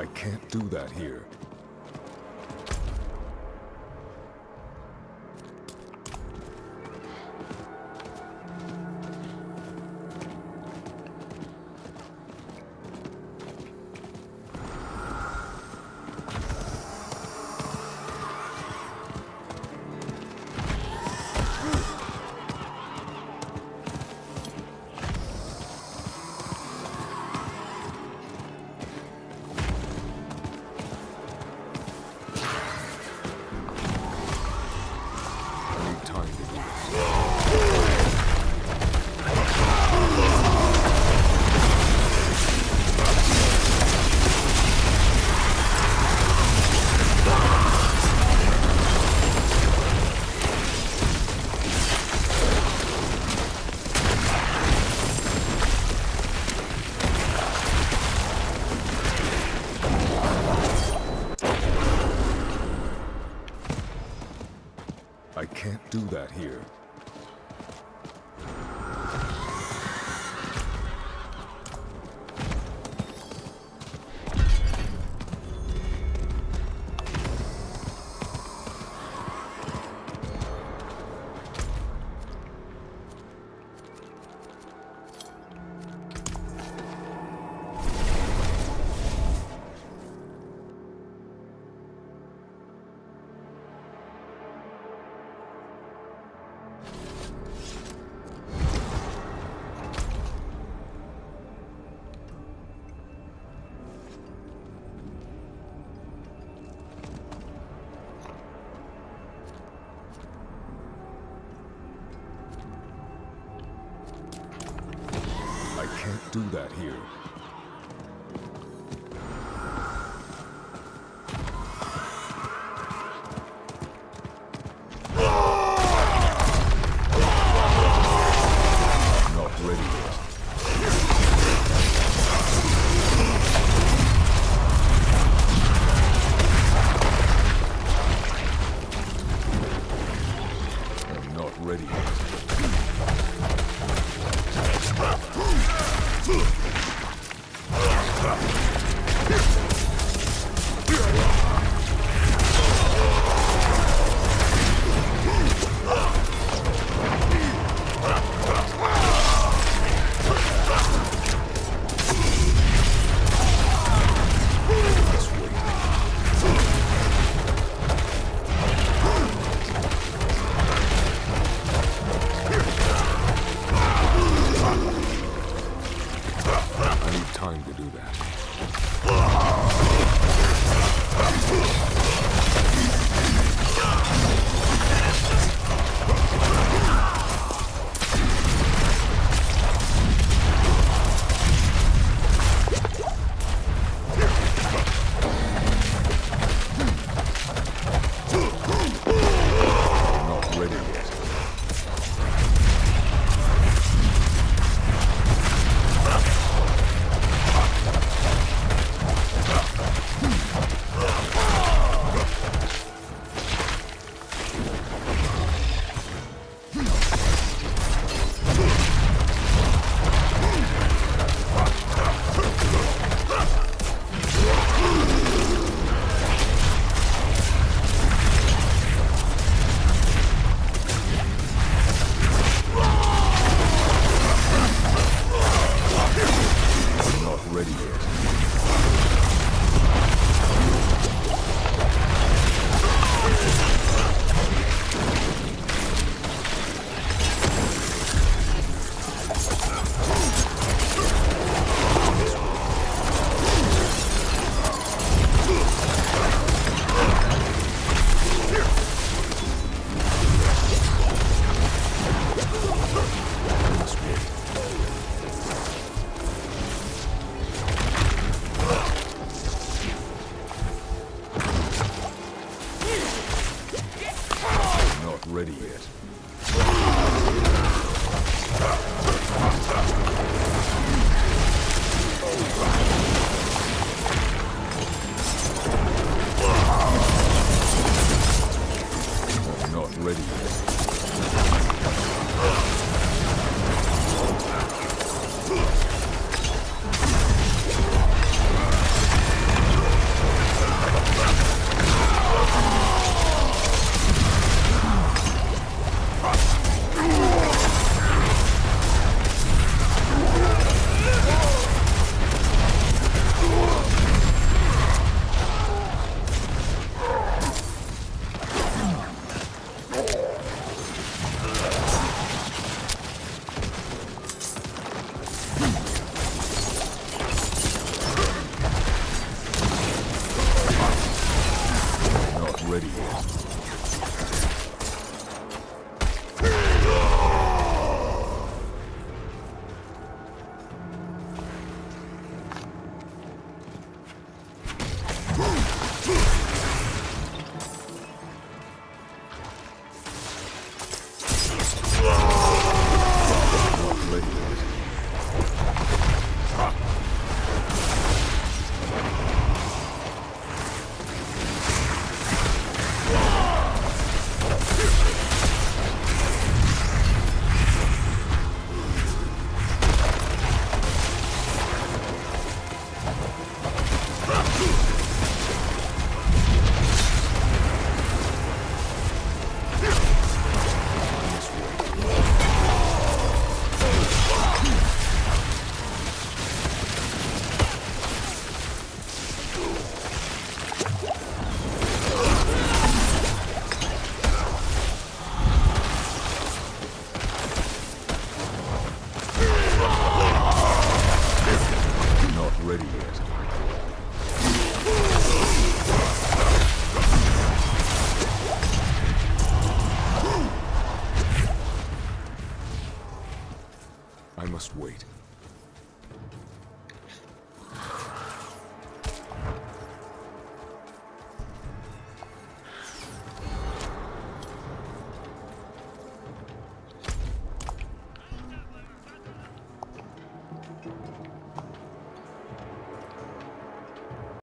I can't do that here. I I can't do that here. Do that here. Time to do that.